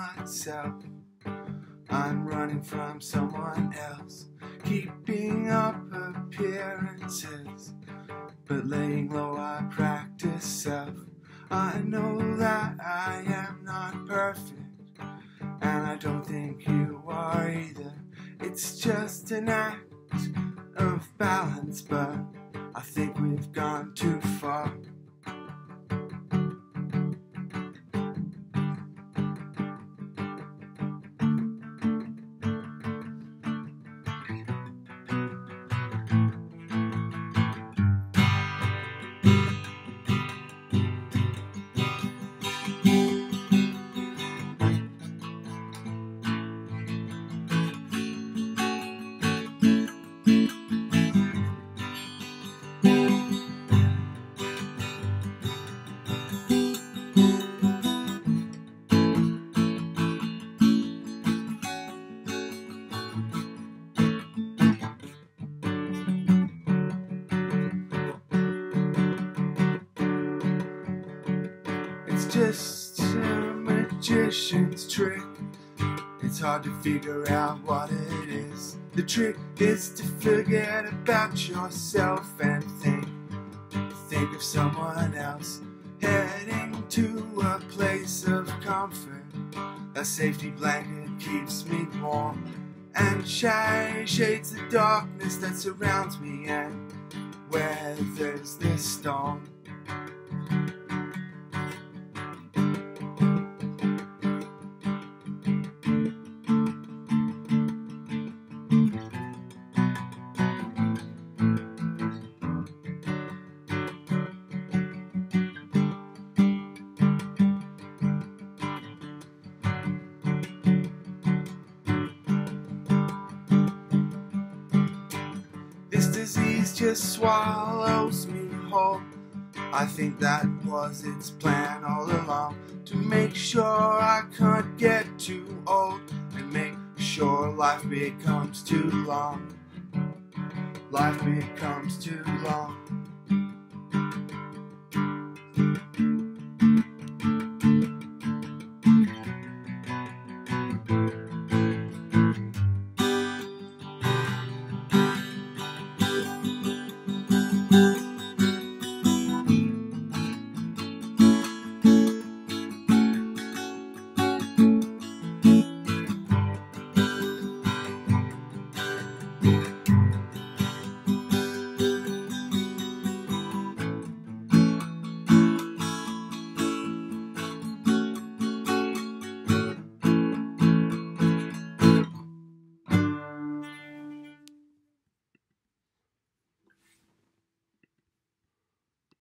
myself. I'm running from someone else, keeping up appearances, but laying low I practice self. I know that I am not perfect, and I don't think you are either. It's just an act of balance, but I think we've gone too far. Just a magician's trick. It's hard to figure out what it is. The trick is to forget about yourself and think. Think of someone else heading to a place of comfort. A safety blanket keeps me warm and shades the darkness that surrounds me and weathers this storm. Just swallows me whole. I think that was its plan all along to make sure I can't get too old and make sure life becomes too long. Life becomes too long.